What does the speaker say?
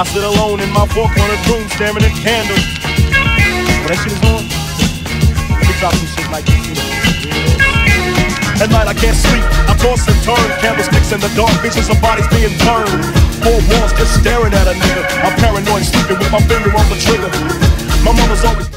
I sit alone in my four-cornered room staring at candles. When that shit is on, let me drop some shit like this. At night I can't sleep, I toss and turn, candlesticks in the dark, visions of bodies being turned. Four walls just staring at a nigga. I'm paranoid, sleeping with my finger on the trigger. My mama's always.